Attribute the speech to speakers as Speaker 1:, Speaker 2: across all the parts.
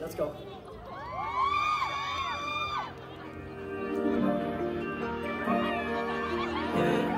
Speaker 1: Let's go. Yeah.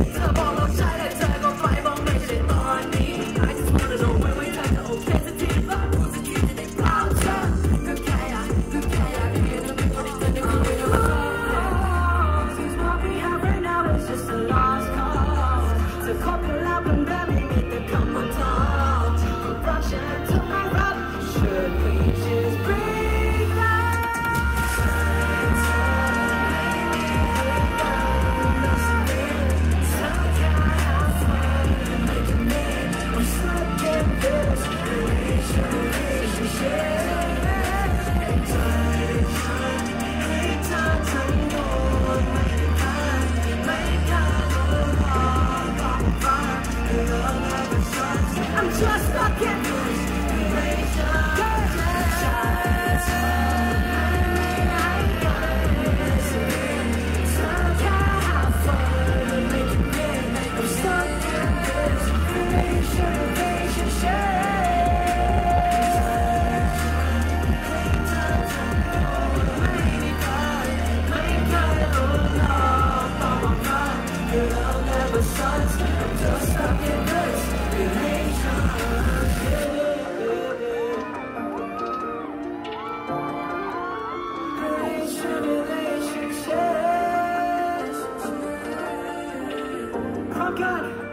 Speaker 1: Yeah. I got it.